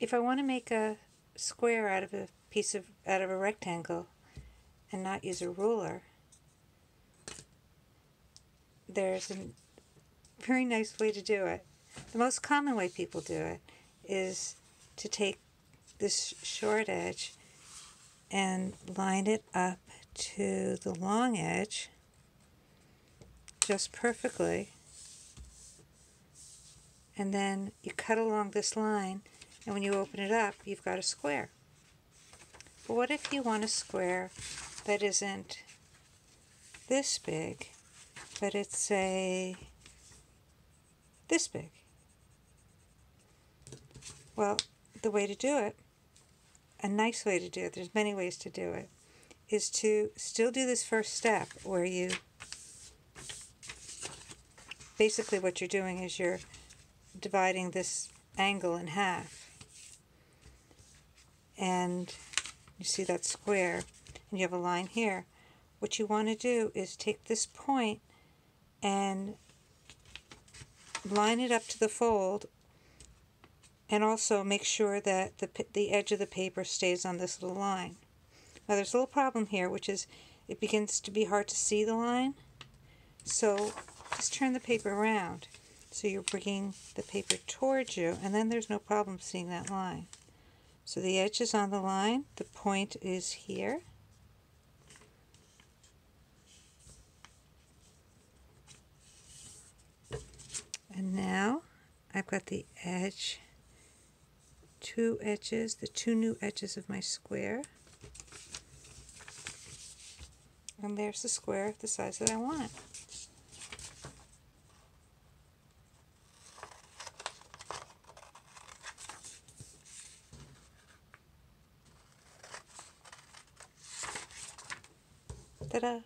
if I want to make a square out of a piece of out of a rectangle and not use a ruler, there's a very nice way to do it. The most common way people do it is to take this short edge and line it up to the long edge just perfectly. And then you cut along this line, and when you open it up, you've got a square. But what if you want a square that isn't this big, but it's, say, this big? Well, the way to do it, a nice way to do it, there's many ways to do it, is to still do this first step where you basically what you're doing is you're dividing this angle in half. And you see that square, and you have a line here. What you want to do is take this point and line it up to the fold and also make sure that the, the edge of the paper stays on this little line. Now there's a little problem here which is it begins to be hard to see the line so just turn the paper around so you're bringing the paper towards you and then there's no problem seeing that line. So the edge is on the line, the point is here. And now I've got the edge, two edges, the two new edges of my square. And there's the square of the size that I want. tará.